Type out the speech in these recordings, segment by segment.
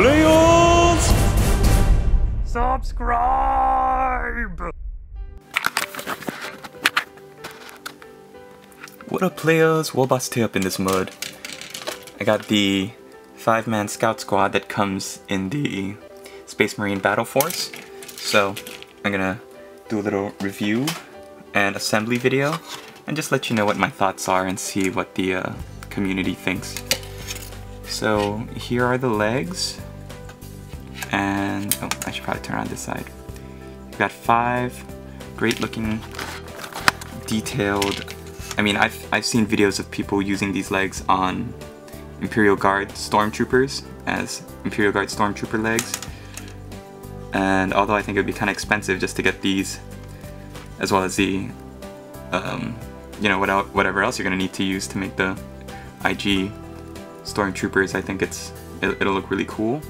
players? Subscribe! What up players, Warboss up in this mode. I got the 5-man scout squad that comes in the Space Marine Battle Force. So I'm gonna do a little review and assembly video and just let you know what my thoughts are and see what the uh, community thinks. So here are the legs and oh I should probably turn on this side. You've got five great looking detailed I mean I've, I've seen videos of people using these legs on Imperial Guard Stormtroopers as Imperial Guard Stormtrooper legs. And although I think it would be kind of expensive just to get these, as well as the, um, you know, whatever else you're going to need to use to make the IG Stormtroopers, I think it's it'll look really cool.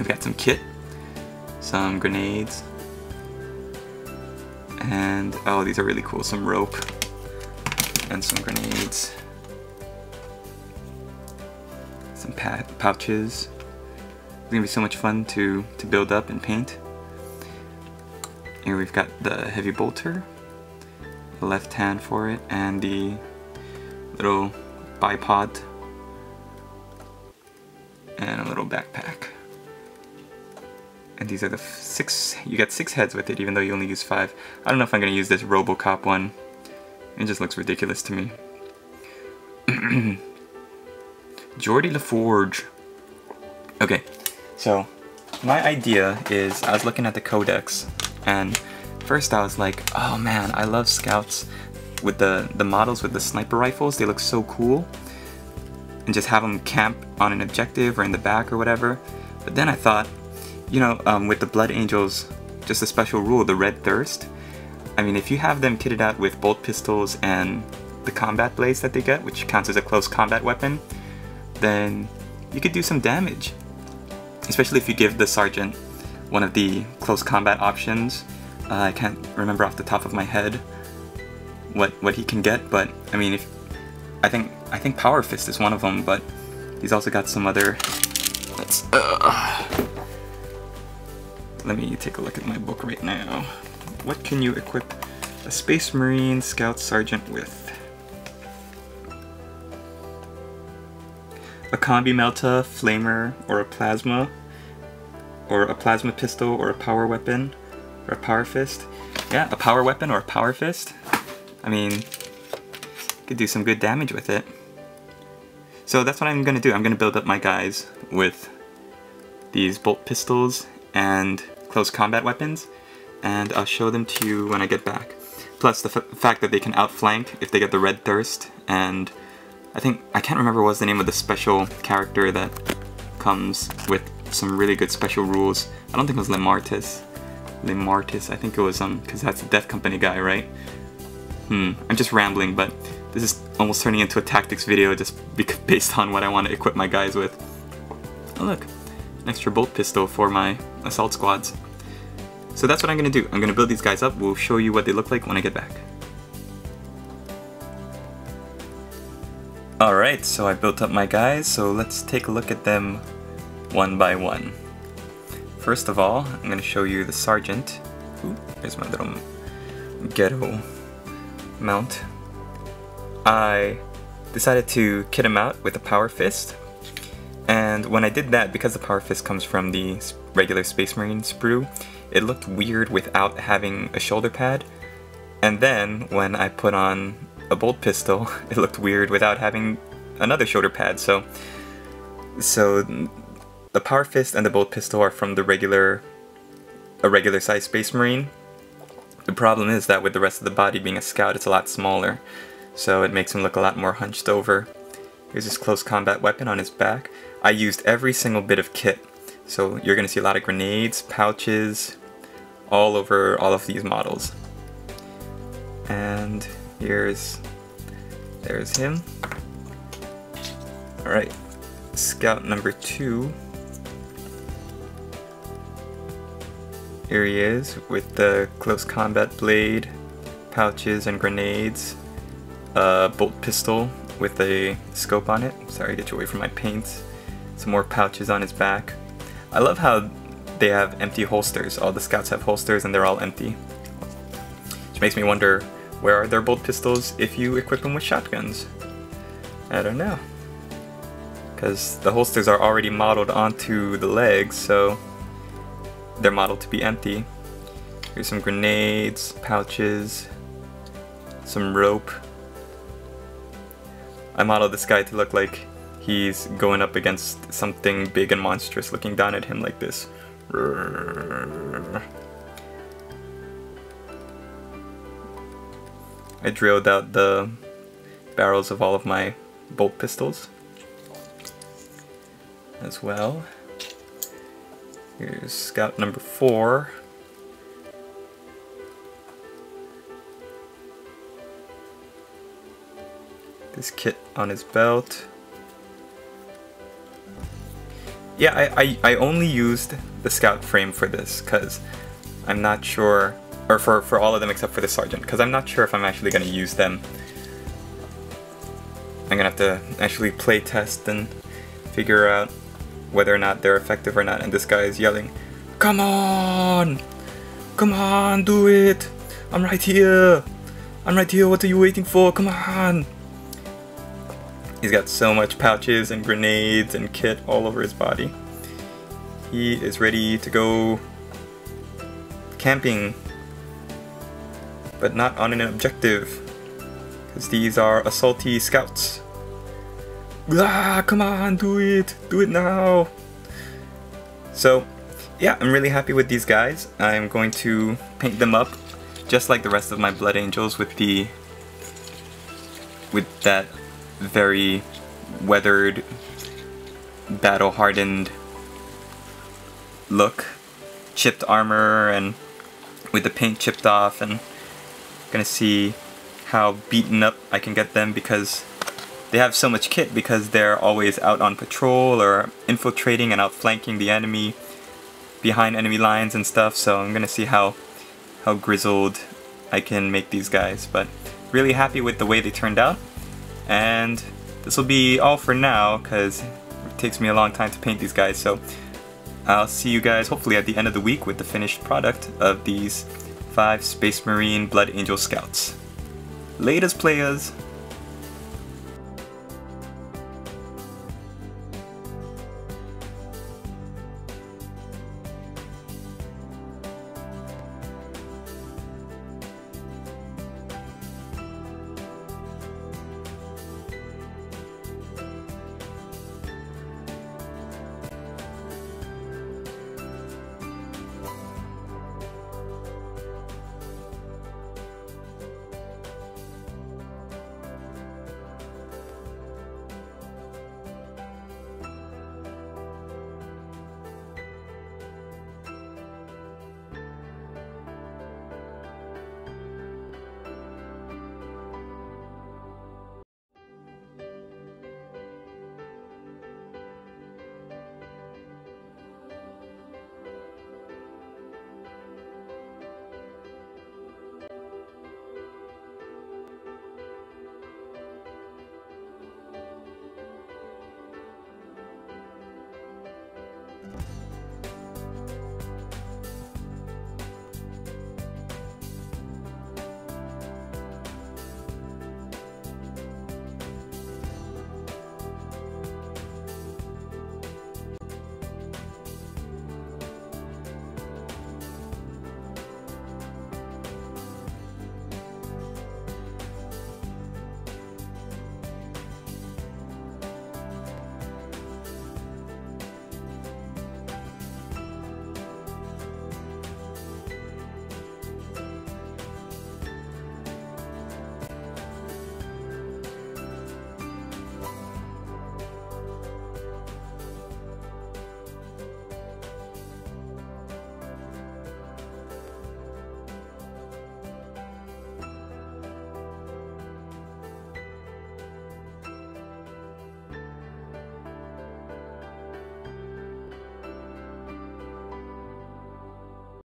We've got some kit, some grenades, and oh, these are really cool. Some rope and some grenades some pouches. It's gonna be so much fun to, to build up and paint. Here we've got the heavy bolter, the left hand for it, and the little bipod, and a little backpack. And these are the six, you got six heads with it even though you only use five. I don't know if I'm gonna use this Robocop one. It just looks ridiculous to me. Geordi LaForge. Okay, so my idea is I was looking at the codex and first I was like, oh man, I love scouts with the, the models with the sniper rifles. They look so cool. And just have them camp on an objective or in the back or whatever. But then I thought, you know, um, with the Blood Angels, just a special rule, the Red Thirst. I mean, if you have them kitted out with bolt pistols and the combat blades that they get, which counts as a close combat weapon, then you could do some damage. Especially if you give the sergeant one of the close combat options. Uh, I can't remember off the top of my head what what he can get, but I mean, if I think I think Power Fist is one of them, but he's also got some other. Let's. Uh, let me take a look at my book right now. What can you equip a Space Marine Scout Sergeant with? a combi melta, flamer, or a plasma, or a plasma pistol, or a power weapon, or a power fist. Yeah, a power weapon or a power fist. I mean, could do some good damage with it. So that's what I'm gonna do. I'm gonna build up my guys with these bolt pistols and close combat weapons, and I'll show them to you when I get back. Plus the fact that they can outflank if they get the red thirst, and I think, I can't remember what's the name of the special character that comes with some really good special rules. I don't think it was Lemartis. Lemartis, I think it was, um, because that's the Death Company guy, right? Hmm, I'm just rambling, but this is almost turning into a tactics video just based on what I want to equip my guys with. Oh look, an extra bolt pistol for my assault squads. So that's what I'm going to do. I'm going to build these guys up. We'll show you what they look like when I get back. Alright, so I built up my guys, so let's take a look at them one by one. First of all, I'm going to show you the Sergeant. Ooh, my little ghetto mount. I decided to kit him out with a Power Fist. And when I did that, because the Power Fist comes from the regular Space Marine sprue, it looked weird without having a shoulder pad. And then, when I put on a bolt pistol, it looked weird without having another shoulder pad. So, so the Power Fist and the bolt pistol are from the regular, a regular size Space Marine. The problem is that with the rest of the body being a scout, it's a lot smaller, so it makes him look a lot more hunched over. Here's his close combat weapon on his back. I used every single bit of kit, so you're to see a lot of grenades, pouches, all over all of these models. And Here's, there's him. All right, scout number two. Here he is with the close combat blade, pouches and grenades, a bolt pistol with a scope on it. Sorry, get you away from my paint. Some more pouches on his back. I love how they have empty holsters. All the scouts have holsters and they're all empty. Which makes me wonder, where are their bolt pistols if you equip them with shotguns? I don't know. Because the holsters are already modeled onto the legs, so they're modeled to be empty. Here's some grenades, pouches, some rope. I modeled this guy to look like he's going up against something big and monstrous looking down at him like this. I drilled out the barrels of all of my bolt pistols as well. Here's scout number four. This kit on his belt. Yeah, I, I, I only used the scout frame for this because I'm not sure, or for, for all of them except for the sergeant, because I'm not sure if I'm actually going to use them. I'm going to have to actually play test and figure out whether or not they're effective or not. And this guy is yelling, Come on! Come on, do it! I'm right here! I'm right here, what are you waiting for? Come on! He's got so much pouches and grenades and kit all over his body. He is ready to go camping, but not on an objective, because these are assaulty scouts. Ah, come on, do it! Do it now! So, yeah, I'm really happy with these guys. I'm going to paint them up just like the rest of my Blood Angels with the with that very weathered, battle-hardened look. Chipped armor and with the paint chipped off and gonna see how beaten up I can get them because they have so much kit because they're always out on patrol or infiltrating and outflanking the enemy behind enemy lines and stuff. So I'm gonna see how how grizzled I can make these guys. But really happy with the way they turned out and this will be all for now because it takes me a long time to paint these guys so I'll see you guys hopefully at the end of the week with the finished product of these five Space Marine Blood Angel Scouts. Latest players!